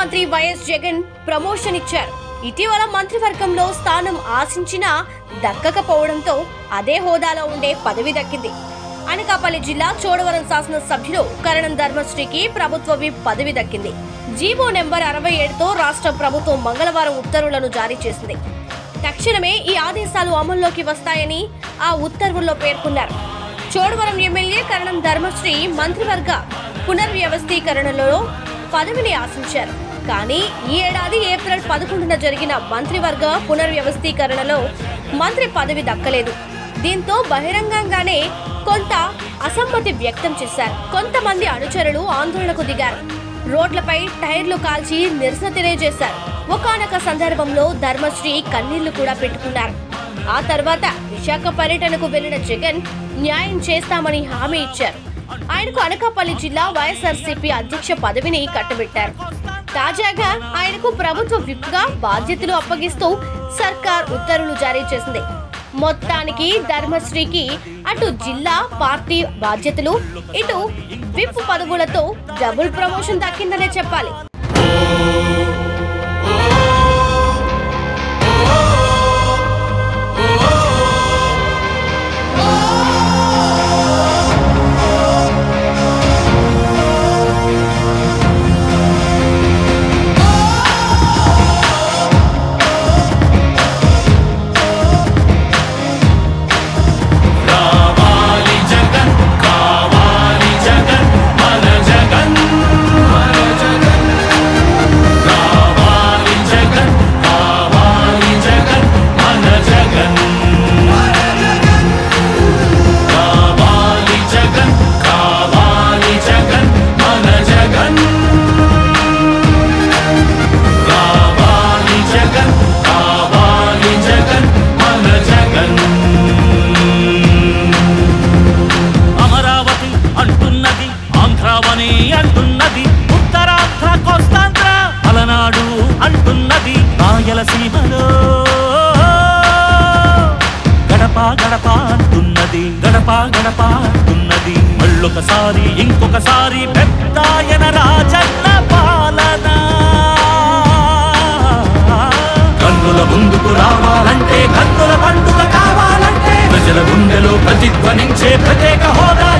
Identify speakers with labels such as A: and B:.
A: ముఖ్యమంత్రి YS Jagan promotion ఇచ్చారు. ఇటీవల మంత్రివర్గంలో స్థానం ఆశించినా దక్కకపోవడంతో అదే హోదాలో ఉండే పదవి దక్కింది. అనకాపల్లి జిల్లా చోడవరం శాసన సభ్యులు కరణం ధర్మశ్రీకి ప్రభుత్వ విప్ పదవి దక్కింది. జీవో నెంబర్ అరవై ఏడుతో రాష్ట్ర ప్రభుత్వం మంగళవారం ఉత్తర్వులను జారీ చేసింది. తక్షణమే ఈ ఆదేశాలు అమల్లోకి వస్తాయని ఆ ఉత్తర్వుల్లో పేర్కొన్నారు. చోడవరం ఎమ్మెల్యే కరణం ధర్మశ్రీ మంత్రివర్గ పునర్వ్యవస్థీకరణలో పదవిని ఆశించారు. కానీ ఈ ఏడాది ఏప్రిల్ పదకొండున జరిగిన మంత్రివర్గ పునర్వ్యవస్థీకరణలో మంత్రి పదవి దక్కలేదు. దీంతో బహిరంగంగానే కొంత అసమ్మతి వ్యక్తం చేశారు. కొంతమంది అనుచరులు ఆందోళనకు దిగారు. రోడ్లపై టైర్లు కాల్చి నిరసన తెలియజేశారు. ఒకనొక సందర్భంలో ధర్మశ్రీ కన్నీళ్ళు కూడా పెట్టుకున్నారు. ఆ తర్వాత విశాఖ పర్యటనకు వెళ్ళిన జగన్ న్యాయం చేస్తామని హామీ ఇచ్చారు. ఆయనకు అనకాపల్లి జిల్లా వైఎస్ఆర్సీపీ అధ్యక్ష పదవిని కట్టబెట్టారు. తాజాగా ఆయనకు ప్రభుత్వ విప్గా బాధ్యతలు అప్పగిస్తూ సర్కార్ ఉత్తర్వులు జారీ చేసింది. మొత్తానికి ధర్మశ్రీకి అటు జిల్లా పార్టీ బాధ్యతలు ఇటు విప్ పదవులతో డబుల్ ప్రమోషన్ దక్కిందనే చెప్పాలి.
B: అంటున్నది రాయలసీమలో గడప గడప అంటున్నది గడప గడప అంటున్నది. మళ్ళొకసారి ఇంకొకసారి పెద్దాయన రాజన్న పాలన. కన్నుల ముందుకు రావాలంటే కన్నుల పండుగ కావాలంటే ప్రజల గుండెలో ప్రతిధ్వనించే ప్రత్యేక హోదా